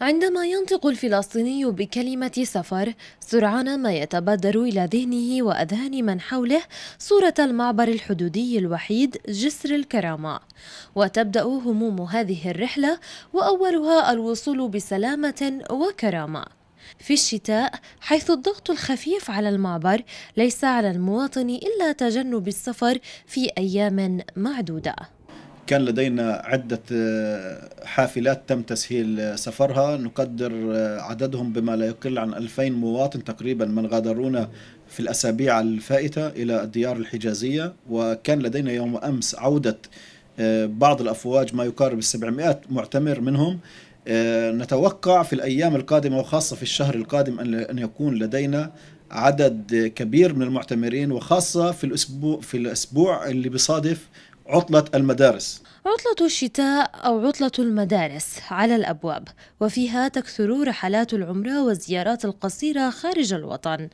عندما ينطق الفلسطيني بكلمة سفر سرعان ما يتبادر إلى ذهنه وأذهان من حوله صورة المعبر الحدودي الوحيد جسر الكرامة. وتبدأ هموم هذه الرحلة وأولها الوصول بسلامة وكرامة. في الشتاء حيث الضغط الخفيف على المعبر ليس على المواطن إلا تجنب السفر في أيام معدودة. كان لدينا عدة آه، حافلات تم تسهيل سفرها. نقدر آه، عددهم بما لا يقل عن 2000 مواطن تقريبا من غادرونا في الأسابيع الفائتة إلى الديار الحجازية. وكان لدينا يوم أمس عودة آه، بعض الأفواج ما يقارب 700 معتمر منهم. نتوقع في الأيام القادمة وخاصة في الشهر القادم أن يكون لدينا عدد كبير من المعتمرين. وخاصة في الأسبوع في الأسبوع اللي بيصادف عطلة المدارس. عطلة الشتاء أو عطلة المدارس على الأبواب وفيها تكثر رحلات العمرة والزيارات القصيرة خارج الوطن.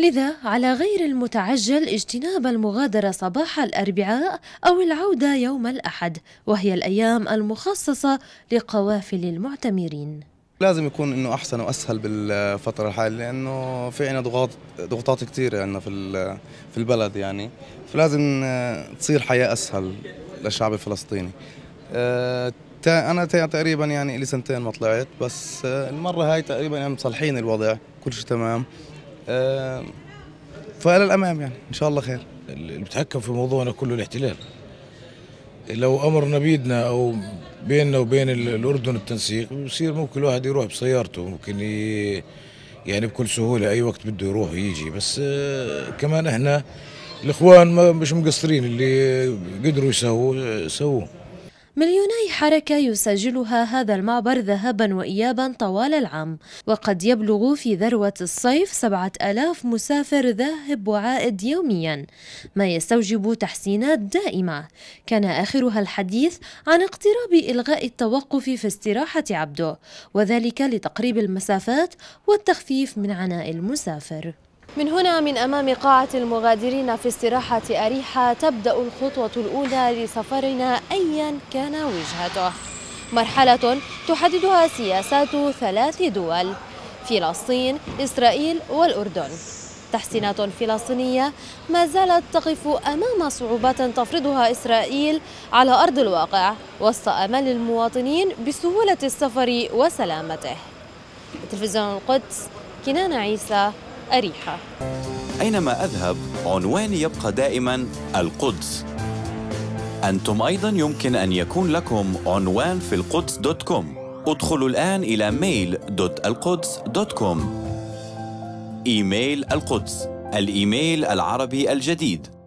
لذا على غير المتعجل اجتناب المغادرة صباح الأربعاء أو العودة يوم الأحد وهي الأيام المخصصة لقوافل المعتمرين. لازم يكون إنه أحسن وأسهل بالفترة الحالية لأنه في عنا ضغوط ضغوطات كثيره عندنا في في البلد يعني. فلازم تصير حياة أسهل للشعب الفلسطيني. آه، أنا تقريبا يعني لي سنتين ما طلعت بس آه، المرة هاي تقريبا يعني مصلحين الوضع كل شيء تمام. آه، فإلى الأمام يعني إن شاء الله خير. اللي بيتحكم في موضوعنا كله الاحتلال. لو امرنا بيدنا أو بيننا وبين الأردن التنسيق بصير ممكن الواحد يروح بسيارته ممكن ي... يعني بكل سهولة أي وقت بده يروح ويجي بس آه، كمان إحنا الإخوان مش مقصرين اللي قدروا يسووا سووه. مليوني حركة يسجلها هذا المعبر ذهابا وإيابا طوال العام وقد يبلغ في ذروة الصيف سبعة ألاف مسافر ذاهب وعائد يوميا ما يستوجب تحسينات دائمة. كان آخرها الحديث عن اقتراب إلغاء التوقف في استراحة عبده وذلك لتقريب المسافات والتخفيف من عناء المسافر. من هنا من أمام قاعة المغادرين في استراحة أريحة تبدأ الخطوة الأولى لسفرنا أيا كان وجهته. مرحلة تحددها سياسات ثلاث دول فلسطين، إسرائيل والأردن. تحسينات فلسطينية ما زالت تقف أمام صعوبات تفرضها إسرائيل على أرض الواقع وسط أمل المواطنين بسهولة السفر وسلامته. تلفزيون القدس كنان عيسى أريحة. أينما أذهب عنواني يبقى دائما القدس. أنتم أيضا يمكن أن يكون لكم عنوان في القدس dot com. ادخلوا الآن إلى mail dot القدس dot com. email القدس الإيميل العربي الجديد.